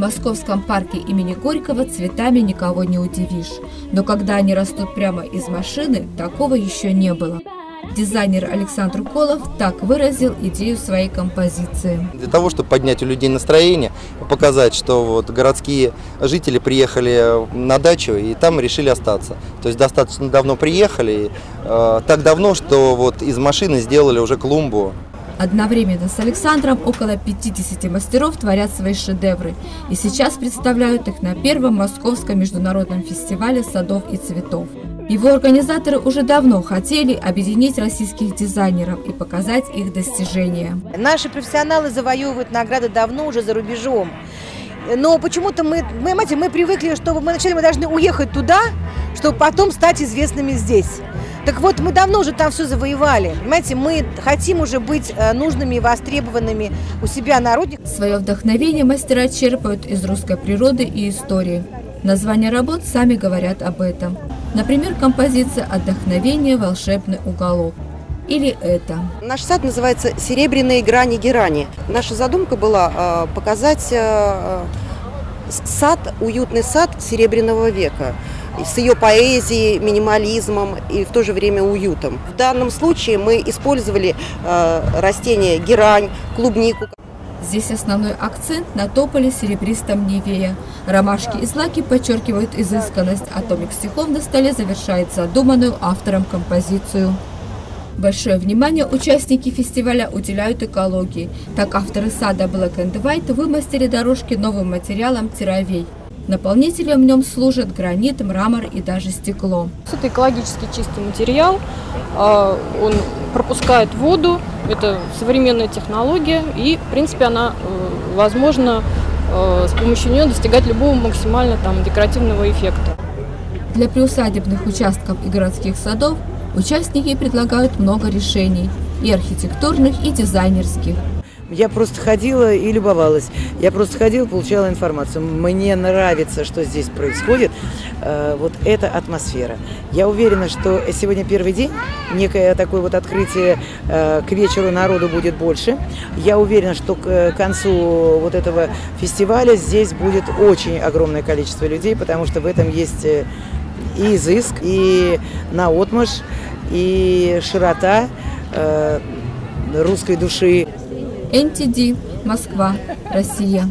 московском парке имени Горького цветами никого не удивишь. Но когда они растут прямо из машины, такого еще не было. Дизайнер Александр Колов так выразил идею своей композиции. Для того, чтобы поднять у людей настроение, показать, что вот городские жители приехали на дачу и там решили остаться. То есть достаточно давно приехали, э, так давно, что вот из машины сделали уже клумбу. Одновременно с Александром около 50 мастеров творят свои шедевры и сейчас представляют их на первом Московском международном фестивале садов и цветов. Его организаторы уже давно хотели объединить российских дизайнеров и показать их достижения. Наши профессионалы завоевывают награды давно уже за рубежом. Но почему-то мы, понимаете, мы привыкли, что мы вначале мы должны уехать туда, чтобы потом стать известными здесь. Так вот, мы давно уже там все завоевали. Понимаете, мы хотим уже быть э, нужными и востребованными у себя на родине. Свое вдохновение мастера черпают из русской природы и истории. Названия работ сами говорят об этом. Например, композиция «Отдохновение. Волшебный уголок». Или это. Наш сад называется «Серебряные грани герани». Наша задумка была э, показать э, сад, уютный сад Серебряного века с ее поэзией, минимализмом и в то же время уютом. В данном случае мы использовали э, растения герань, клубнику. Здесь основной акцент на тополе серебристом Невея. Ромашки и злаки подчеркивают изысканность, а томик стихов на столе завершает задуманную автором композицию. Большое внимание участники фестиваля уделяют экологии. Так авторы сада Black and White вымастили дорожки новым материалом тировей. Наполнителем в нем служат гранит, мрамор и даже стекло. Это экологически чистый материал, а, он пропускает воду, это современная технология и, в принципе, она э, возможно э, с помощью нее достигать любого максимально там, декоративного эффекта. Для приусадебных участков и городских садов участники предлагают много решений и архитектурных, и дизайнерских. Я просто ходила и любовалась. Я просто ходила, получала информацию. Мне нравится, что здесь происходит. Э, вот эта атмосфера. Я уверена, что сегодня первый день, некое такое вот открытие э, к вечеру народу будет больше. Я уверена, что к концу вот этого фестиваля здесь будет очень огромное количество людей, потому что в этом есть э, и изыск, и наотмашь, и широта русской души. NTD, Москва, Россия.